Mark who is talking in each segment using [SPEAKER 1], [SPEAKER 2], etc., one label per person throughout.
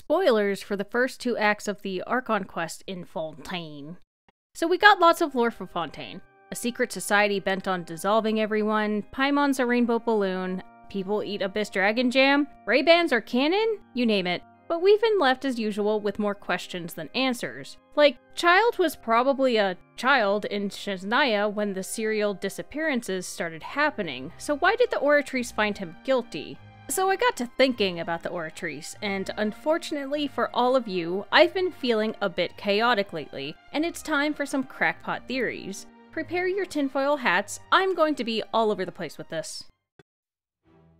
[SPEAKER 1] spoilers for the first two acts of the Archon quest in Fontaine. So we got lots of lore for Fontaine. A secret society bent on dissolving everyone, Paimon's a rainbow balloon, people eat Abyss Dragon Jam, Ray-Bans are canon, you name it. But we've been left as usual with more questions than answers. Like, Childe was probably a child in Snezhnaya when the serial disappearances started happening, so why did the Oratrice find him guilty? So I got to thinking about the Oratrice, and unfortunately for all of you, I've been feeling a bit chaotic lately, and it's time for some crackpot theories. Prepare your tinfoil hats, I'm going to be all over the place with this.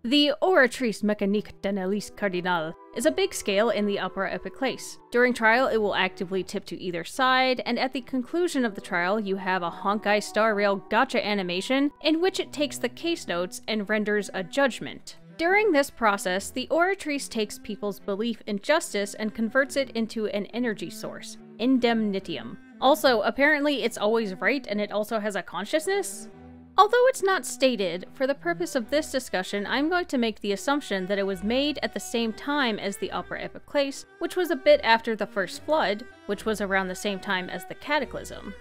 [SPEAKER 1] The Oratrice Mécanique d'Analyse Cardinale is a big scale in the Opera Epiclese. During trial, it will actively tip to either side, and at the conclusion of the trial, you have a Honkai Star Rail gacha animation in which it takes the case notes and renders a judgment. During this process, the Oratrice takes people's belief in justice and converts it into an energy source, indemnitium. Also, apparently it's always right and it also has a consciousness? Although it's not stated, for the purpose of this discussion, I'm going to make the assumption that it was made at the same time as the Opera Epiclese, which was a bit after the First Flood, which was around the same time as the Cataclysm.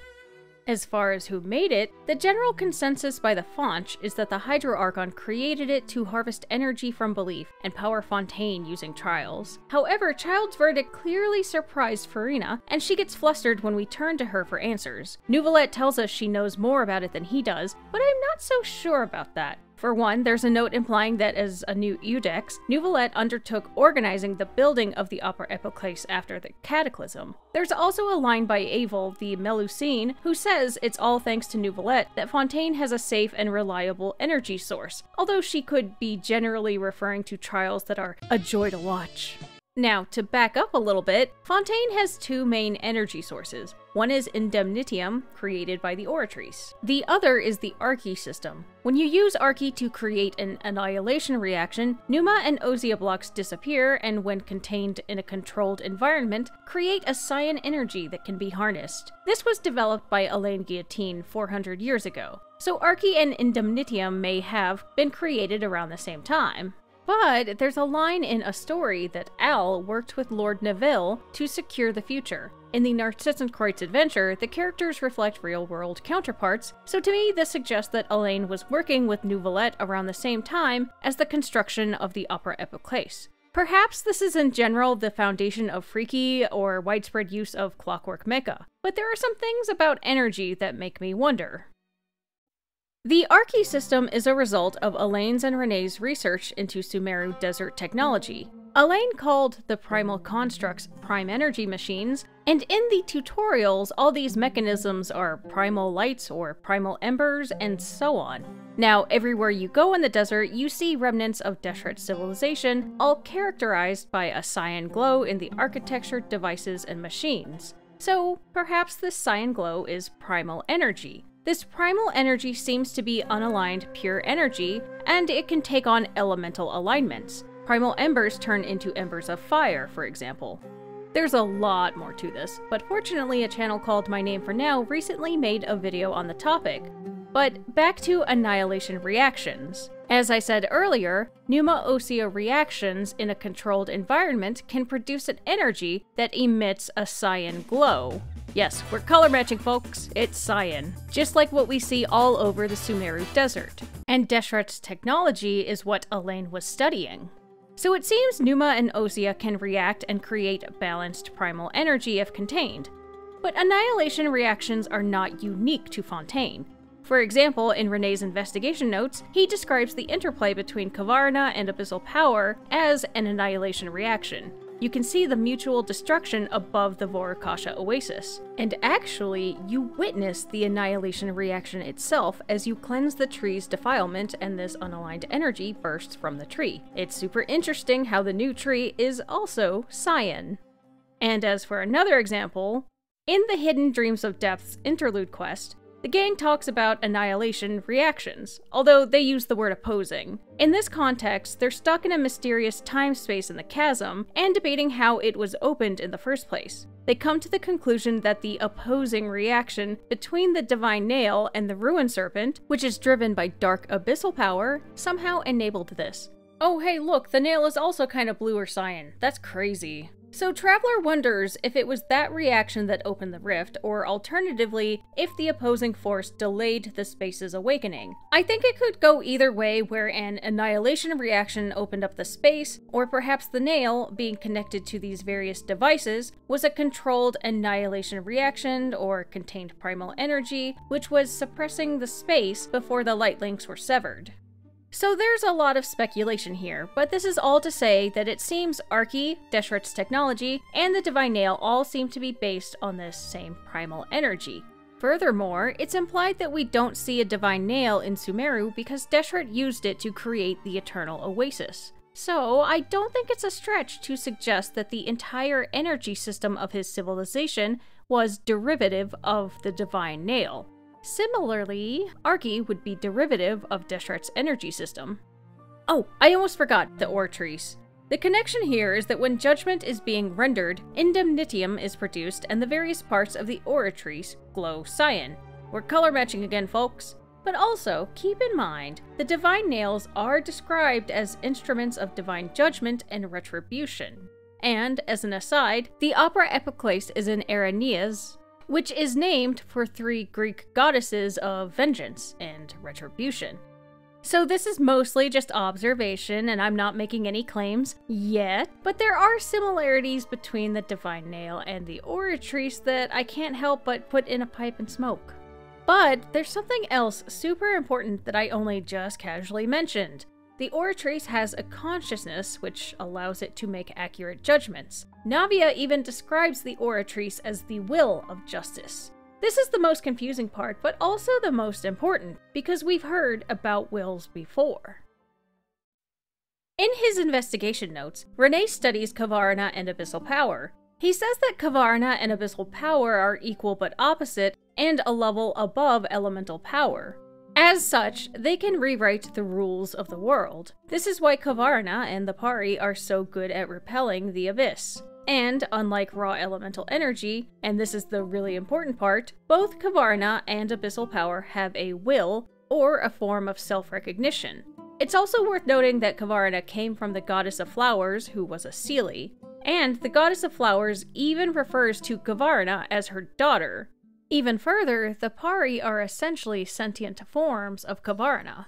[SPEAKER 1] As far as who made it, the general consensus by the Faunch is that the Hydro Archon created it to harvest energy from belief and power Fontaine using trials. However, Childe's verdict clearly surprised Furina, and she gets flustered when we turn to her for answers. Neuvillette tells us she knows more about it than he does, but I'm not so sure about that. For one, there's a note implying that as a new Iudex, Neuvillette undertook organizing the building of the Opera Epiclese after the Cataclysm. There's also a line by Avel, the Melusine, who says it's all thanks to Neuvillette that Fontaine has a safe and reliable energy source, although she could be generally referring to trials that are a joy to watch. Now, to back up a little bit, Fontaine has two main energy sources. One is Indemnitium, created by the Oratrice. The other is the Arche system. When you use Arche to create an annihilation reaction, Pneuma and Ousia blocks disappear, and when contained in a controlled environment, create a cyan energy that can be harnessed. This was developed by Alain Guillotin 400 years ago. So Arche and Indemnitium may have been created around the same time. But there's a line in a story that Al worked with Lord Neville to secure the future. In the Narzissenkreuz adventure, the characters reflect real-world counterparts, so to me this suggests that Alain was working with Neuvillette around the same time as the construction of the Opera Epiclese. Perhaps this is in general the foundation of freaky or widespread use of clockwork mecha, but there are some things about energy that make me wonder. The Arche system is a result of Alain's and Rene's research into Sumeru desert technology. Elaine called the primal constructs prime energy machines, and in the tutorials, all these mechanisms are primal lights or primal embers, and so on. Now, everywhere you go in the desert, you see remnants of Deshret civilization, all characterized by a cyan glow in the architecture, devices, and machines. So, perhaps this cyan glow is primal energy. This primal energy seems to be unaligned pure energy, and it can take on elemental alignments. Primal embers turn into embers of fire, for example. There's a lot more to this, but fortunately a channel called My Name for Now recently made a video on the topic. But back to annihilation reactions. As I said earlier, Pneuma Ousia reactions in a controlled environment can produce an energy that emits a cyan glow. Yes, we're color matching, folks. It's cyan. Just like what we see all over the Sumeru Desert. And Deshret's technology is what Alain was studying. So it seems Pneuma and Ousia can react and create balanced primal energy if contained. But annihilation reactions are not unique to Fontaine. For example, in Rene's investigation notes, he describes the interplay between Khvarena and Abyssal Power as an annihilation reaction. You can see the mutual destruction above the Vourukasha oasis. And actually, you witness the annihilation reaction itself as you cleanse the tree's defilement and this unaligned energy bursts from the tree. It's super interesting how the new tree is also cyan. And as for another example, in the Hidden Dreams of Depths interlude quest, the gang talks about annihilation reactions, although they use the word opposing. In this context, they're stuck in a mysterious time space in the chasm and debating how it was opened in the first place. They come to the conclusion that the opposing reaction between the Divine Nail and the Ruin Serpent, which is driven by dark abyssal power, somehow enabled this. Oh hey look, the nail is also kind of blue or cyan. That's crazy. So Traveler wonders if it was that reaction that opened the rift, or alternatively, if the opposing force delayed the space's awakening. I think it could go either way, where an annihilation reaction opened up the space, or perhaps the nail, being connected to these various devices, was a controlled annihilation reaction or contained primal energy, which was suppressing the space before the light links were severed. So there's a lot of speculation here, but this is all to say that it seems Arche, Deshret's technology, and the Divine Nail all seem to be based on this same primal energy. Furthermore, it's implied that we don't see a Divine Nail in Sumeru because Deshret used it to create the Eternal Oasis. So, I don't think it's a stretch to suggest that the entire energy system of his civilization was derivative of the Divine Nail. Similarly, Arche would be derivative of Deshret's energy system. Oh, I almost forgot the Oratrice. The connection here is that when judgment is being rendered, indemnitium is produced and the various parts of the Oratrice glow cyan. We're color matching again, folks. But also, keep in mind, the divine nails are described as instruments of divine judgment and retribution. And, as an aside, the opera Epiclese is in Erinyes, which is named for three Greek goddesses of vengeance and retribution. So, this is mostly just observation, and I'm not making any claims yet, but there are similarities between the Divine Nail and the Oratrice that I can't help but put in a pipe and smoke. But there's something else super important that I only just casually mentioned. The Oratrice has a consciousness which allows it to make accurate judgments. Navia even describes the Oratrice as the will of justice. This is the most confusing part, but also the most important, because we've heard about wills before. In his investigation notes, Rene studies Khvarena and Abyssal Power. He says that Khvarena and Abyssal Power are equal but opposite, and a level above Elemental Power. As such, they can rewrite the rules of the world. This is why Khvarena and the Pari are so good at repelling the Abyss. And, unlike raw elemental energy, and this is the really important part, both Khvarena and Abyssal Power have a will, or a form of self recognition. It's also worth noting that Khvarena came from the goddess of flowers, who was a Seelie, and the goddess of flowers even refers to Khvarena as her daughter, even further, the Pari are essentially sentient forms of Khvarena.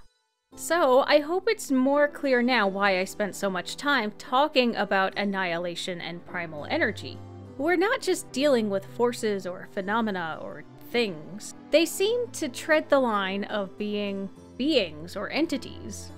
[SPEAKER 1] So, I hope it's more clear now why I spent so much time talking about annihilation and primal energy. We're not just dealing with forces or phenomena or things. They seem to tread the line of being beings or entities.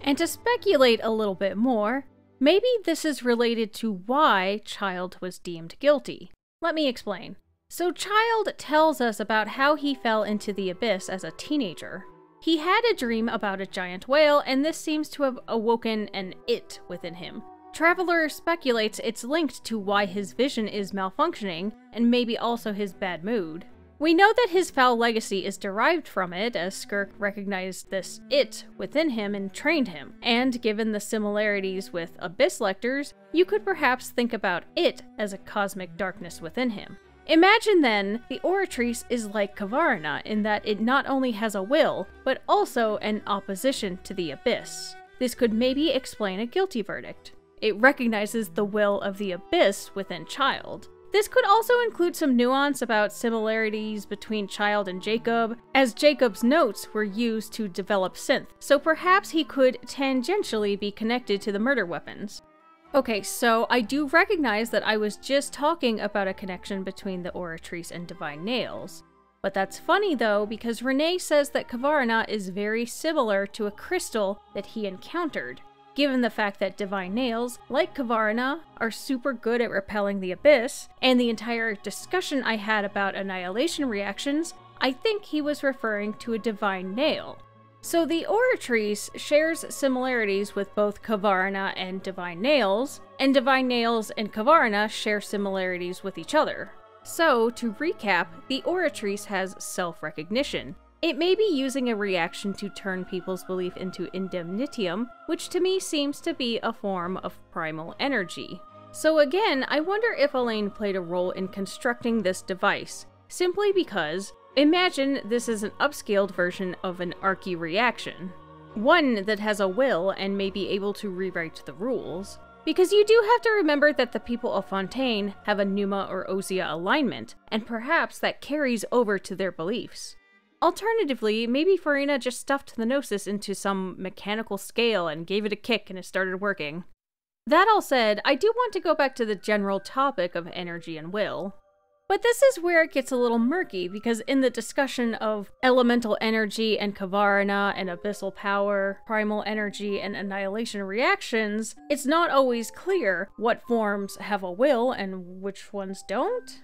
[SPEAKER 1] And to speculate a little bit more, maybe this is related to why Childe was deemed guilty. Let me explain. So, Childe tells us about how he fell into the abyss as a teenager. He had a dream about a giant whale, and this seems to have awoken an it within him. Traveler speculates it's linked to why his vision is malfunctioning, and maybe also his bad mood. We know that his foul legacy is derived from it, as Skirk recognized this it within him and trained him. And given the similarities with Abyss Lectors, you could perhaps think about it as a cosmic darkness within him. Imagine then, the Oratrice is like Khvarena in that it not only has a will, but also an opposition to the Abyss. This could maybe explain a guilty verdict. It recognizes the will of the Abyss within Childe. This could also include some nuance about similarities between Childe and Jacob, as Jacob's notes were used to develop Sinthe, so perhaps he could tangentially be connected to the murder weapons. Okay, so I do recognize that I was just talking about a connection between the Oratrice and Divine Nails. But that's funny though, because Rene says that Khvarena is very similar to a crystal that he encountered, given the fact that Divine Nails, like Khvarena, are super good at repelling the Abyss, and the entire discussion I had about annihilation reactions, I think he was referring to a Divine Nail. So the Oratrice shares similarities with both Khvarena and Divine Nails, and Divine Nails and Khvarena share similarities with each other. So, to recap, the Oratrice has self-recognition. It may be using a reaction to turn people's belief into indemnitium, which to me seems to be a form of primal energy. So again, I wonder if Alain played a role in constructing this device, simply because Imagine this is an upscaled version of an Arche reaction. One that has a will and may be able to rewrite the rules. because you do have to remember that the people of Fontaine have a Pneuma or Ousia alignment, and perhaps that carries over to their beliefs. Alternatively, maybe Furina just stuffed the Gnosis into some mechanical scale and gave it a kick and it started working. That all said, I do want to go back to the general topic of energy and will. But this is where it gets a little murky because in the discussion of elemental energy and Khvarena and abyssal power, primal energy and annihilation reactions, it's not always clear what forms have a will and which ones don't.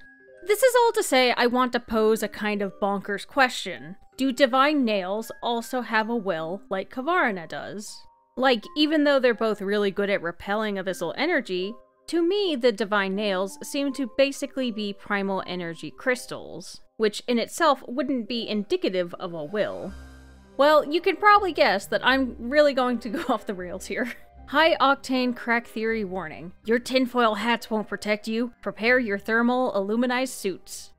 [SPEAKER 1] This is all to say I want to pose a kind of bonkers question. Do divine nails also have a will like Khvarena does? Like, even though they're both really good at repelling abyssal energy, to me, the Divine Nails seem to basically be primal energy crystals, which in itself wouldn't be indicative of a will. Well, you can probably guess that I'm really going to go off the rails here. High octane crack theory warning. Your tinfoil hats won't protect you. Prepare your thermal aluminized suits.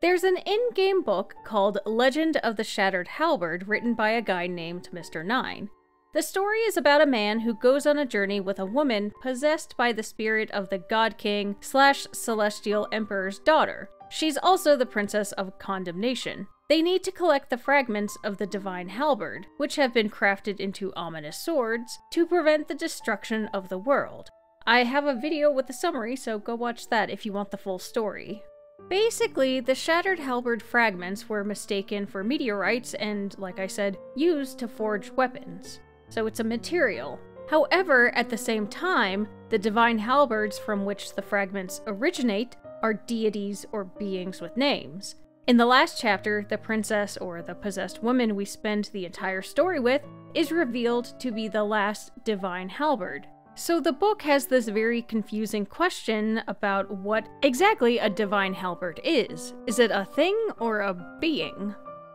[SPEAKER 1] There's an in game book called Legend of the Shattered Halberd written by a guy named Mr. Nine. The story is about a man who goes on a journey with a woman possessed by the spirit of the God King slash Celestial Emperor's daughter. She's also the Princess of Condemnation. They need to collect the fragments of the Divine Halberd, which have been crafted into ominous swords, to prevent the destruction of the world. I have a video with a summary, so go watch that if you want the full story. Basically, the shattered halberd fragments were mistaken for meteorites and, like I said, used to forge weapons so it's a material. However, at the same time, the divine halberds from which the fragments originate are deities or beings with names. In the last chapter, the princess or the possessed woman we spend the entire story with is revealed to be the last divine halberd. So the book has this very confusing question about what exactly a divine halberd is. Is it a thing or a being?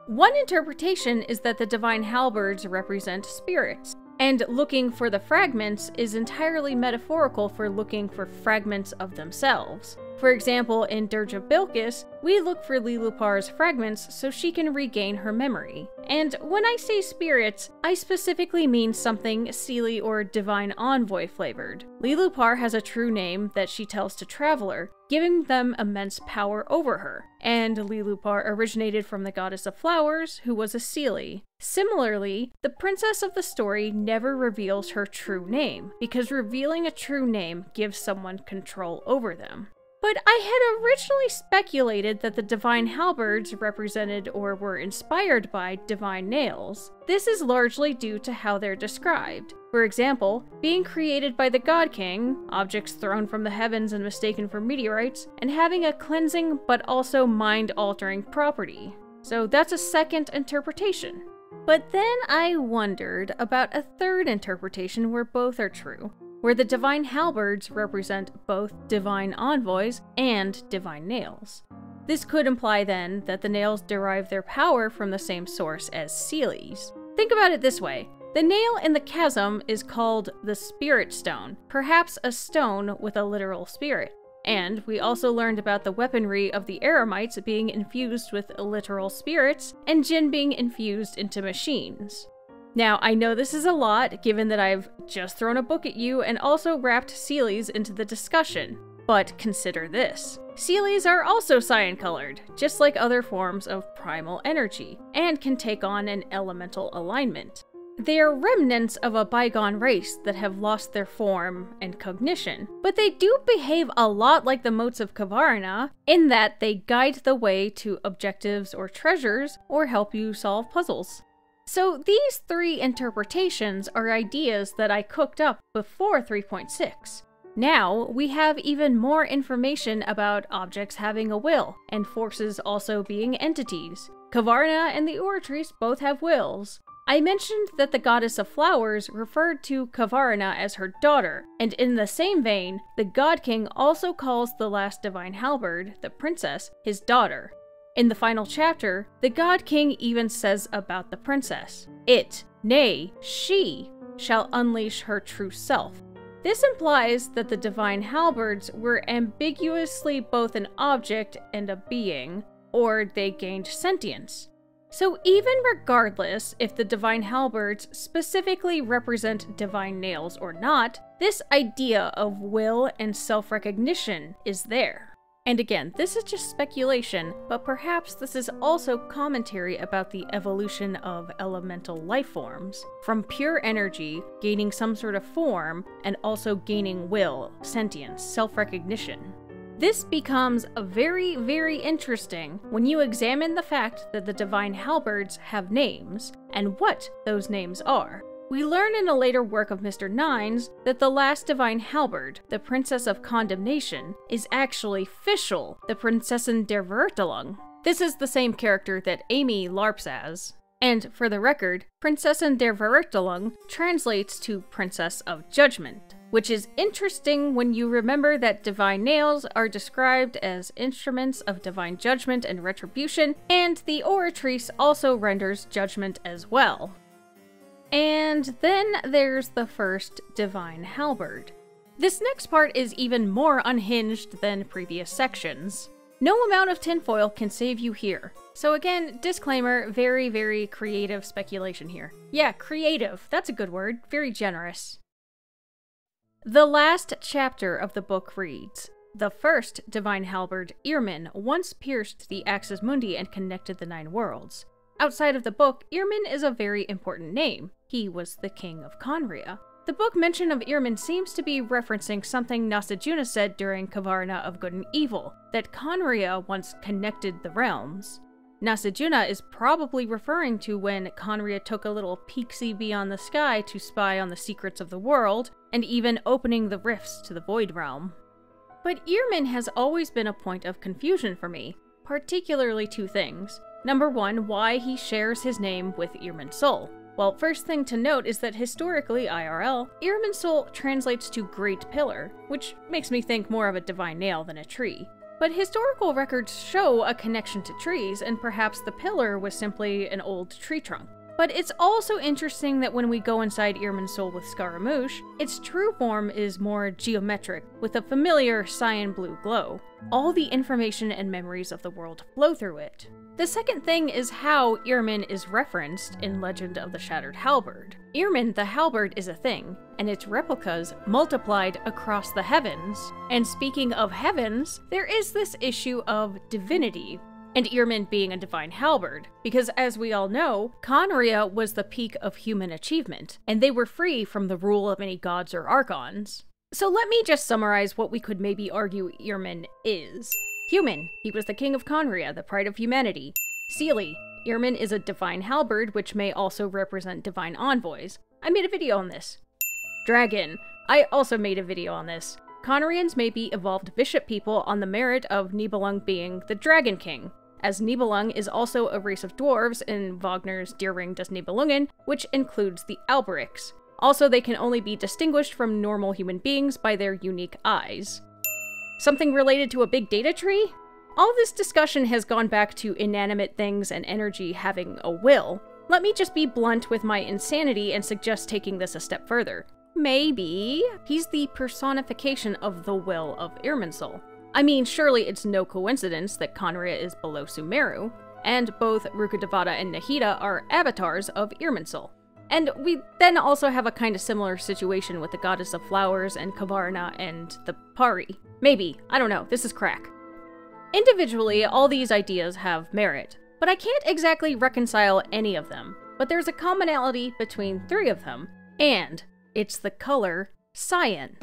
[SPEAKER 1] One interpretation is that the divine halberds represent spirits, and looking for the fragments is entirely metaphorical for looking for fragments of themselves. For example, in Dirge of Bilqis, we look for Lilupar's fragments so she can regain her memory. And when I say spirits, I specifically mean something Seelie or Divine Envoy flavored. Lilupar has a true name that she tells to Traveler, giving them immense power over her. And Lilupar originated from the goddess of flowers, who was a Seelie. Similarly, the princess of the story never reveals her true name, because revealing a true name gives someone control over them. But I had originally speculated that the divine halberds represented or were inspired by divine nails. This is largely due to how they're described. For example, being created by the God King, objects thrown from the heavens and mistaken for meteorites, and having a cleansing but also mind altering property. So that's a second interpretation. But then I wondered about a third interpretation where both are true where the divine halberds represent both divine envoys and divine nails. This could imply then that the nails derive their power from the same source as Seelie's. Think about it this way. The nail in the chasm is called the Spirit Stone, perhaps a stone with a literal spirit. And we also learned about the weaponry of the Eremites being infused with literal spirits, and Djinn being infused into machines. Now, I know this is a lot, given that I've just thrown a book at you and also wrapped Seelies into the discussion. But consider this. Seelies are also cyan colored, just like other forms of primal energy, and can take on an elemental alignment. They are remnants of a bygone race that have lost their form and cognition, but they do behave a lot like the motes of Khvarena in that they guide the way to objectives or treasures or help you solve puzzles. So these three interpretations are ideas that I cooked up before 3.6. Now, we have even more information about objects having a will, and forces also being entities. Khvarena and the Oratrice both have wills. I mentioned that the goddess of flowers referred to Khvarena as her daughter, and in the same vein, the God King also calls the last divine halberd, the princess, his daughter. In the final chapter, the God King even says about the princess, It, nay, she, shall unleash her true self. This implies that the divine halberds were ambiguously both an object and a being, or they gained sentience. So, even regardless if the divine halberds specifically represent divine nails or not, this idea of will and self recognition is there. And again, this is just speculation, but perhaps this is also commentary about the evolution of elemental life forms, from pure energy gaining some sort of form and also gaining will, sentience, self recognition. This becomes very, very interesting when you examine the fact that the Divine Halberds have names, and what those names are. We learn in a later work of Mr. Nines that the last Divine Halberd, the Princess of Condemnation, is actually Fischl, the Prinzessin der Verurteilung. This is the same character that Amy LARPs as. And for the record, Prinzessin der Verurteilung translates to Princess of Judgment which is interesting when you remember that divine nails are described as instruments of divine judgment and retribution, and the oratrice also renders judgment as well. And then there's the first divine halberd. This next part is even more unhinged than previous sections. No amount of tinfoil can save you here. So again, disclaimer, very, very creative speculation here. Yeah, creative, that's a good word, very generous. The last chapter of the book reads The first divine halberd, Irmin, once pierced the Axis Mundi and connected the Nine Worlds. Outside of the book, Irmin is a very important name. He was the king of Khaenri'ah. The book mention of Irmin seems to be referencing something Nasejuna said during Khvarena of Good and Evil, that Khaenri'ah once connected the realms. Nasejuna is probably referring to when Khaenri'ah took a little peeksy beyond the sky to spy on the secrets of the world, and even opening the rifts to the Void Realm. But Irmin has always been a point of confusion for me, particularly two things. Number one, why he shares his name with Irminsul. Well, first thing to note is that historically, IRL, Irminsul translates to Great Pillar, which makes me think more of a divine nail than a tree. But historical records show a connection to trees, and perhaps the pillar was simply an old tree trunk. But it's also interesting that when we go inside Irminsul with Scaramouche, its true form is more geometric, with a familiar cyan blue glow. All the information and memories of the world flow through it. The second thing is how Irmin is referenced in Legend of the Shattered Halberd. Irmin the Halberd is a thing, and its replicas multiplied across the heavens. And speaking of heavens, there is this issue of divinity, and Irmin being a divine halberd, because as we all know, Khaenri'ah was the peak of human achievement, and they were free from the rule of any gods or archons. So let me just summarize what we could maybe argue Irmin is. Human. He was the king of Khaenri'ah, the pride of humanity. Seelie. Irmin is a divine halberd, which may also represent divine envoys. I made a video on this. Dragon. I also made a video on this. Khaenri'ahns may be evolved vishap people on the merit of Nibelung being the Dragon King, as Nibelung is also a race of dwarves in Wagner's Der Ring des Nibelungen, which includes the Alberich's. Also, they can only be distinguished from normal human beings by their unique eyes. Something related to a big data tree? All this discussion has gone back to inanimate things and energy having a will. Let me just be blunt with my insanity and suggest taking this a step further. Maybe he's the personification of the will of Irminsul. I mean, surely it's no coincidence that Khaenri'ah is below Sumeru, and both Rukkhadevata and Nahida are avatars of Irminsul. And we then also have a kind of similar situation with the Goddess of Flowers and Khvarena and the Pari. Maybe, I don't know, this is crack. Individually, all these ideas have merit, but I can't exactly reconcile any of them. But there's a commonality between three of them, and it's the color cyan.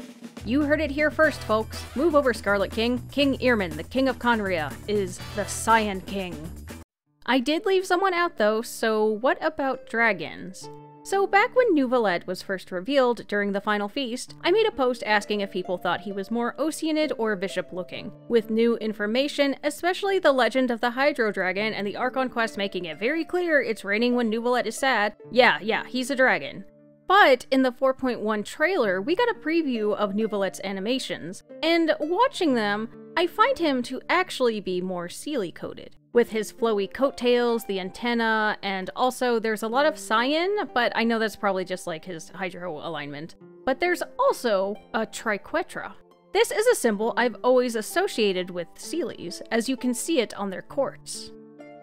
[SPEAKER 1] You heard it here first, folks. Move over, Scarlet King. King Irmin, the King of Khaenri'ah, is the Cyan King. I did leave someone out though, so what about dragons? So back when Neuvillette was first revealed during the final feast, I made a post asking if people thought he was more Oceanid or Vishap looking. With new information, especially the legend of the Hydro Dragon and the Archon quest making it very clear it's raining when Neuvillette is sad, yeah, yeah, he's a dragon. But in the 4.1 trailer, we got a preview of Neuvillette's animations, and watching them, I find him to actually be more Seelie coated with his flowy coattails, the antenna, and also there's a lot of cyan, but I know that's probably just like his hydro alignment. But there's also a triquetra. This is a symbol I've always associated with Seelies, as you can see it on their courts.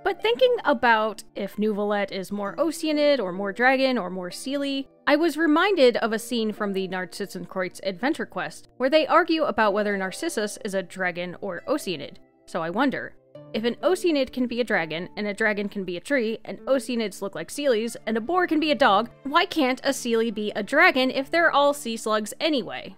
[SPEAKER 1] But thinking about if Neuvillette is more Oceanid or more dragon or more Seelie, I was reminded of a scene from the Narzissenkreuz Adventure Quest, where they argue about whether Narcissus is a dragon or Oceanid. So I wonder, if an Oceanid can be a dragon, and a dragon can be a tree, and Oceanids look like Seelies, and a boar can be a dog, why can't a Seelie be a dragon if they're all sea slugs anyway?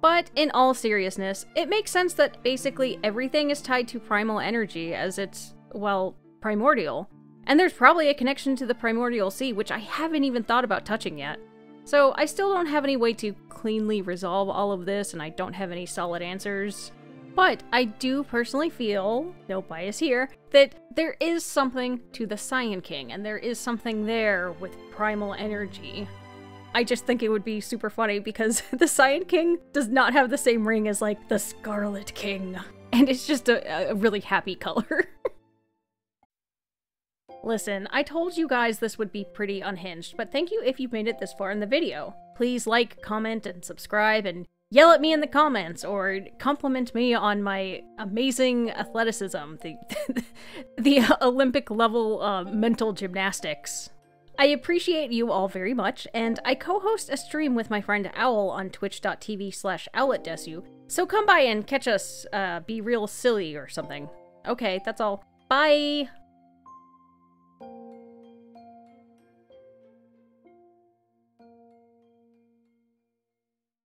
[SPEAKER 1] But in all seriousness, it makes sense that basically everything is tied to primal energy as it's, well, primordial. And there's probably a connection to the primordial sea, which I haven't even thought about touching yet. So I still don't have any way to cleanly resolve all of this, and I don't have any solid answers. But I do personally feel, no bias here, that there is something to the Cyan King, and there is something there with primal energy. I just think it would be super funny because the Cyan King does not have the same ring as, like, the Scarlet King. And it's just a, a really happy color. Listen, I told you guys this would be pretty unhinged, but thank you if you've made it this far in the video. Please like, comment, and subscribe, and yell at me in the comments, or compliment me on my amazing athleticism, the, the Olympic level uh, mental gymnastics. I appreciate you all very much, and I co-host a stream with my friend Owl on twitch.tv slash owletdesu, so come by and catch us uh, be real silly or something. Okay, that's all. Bye!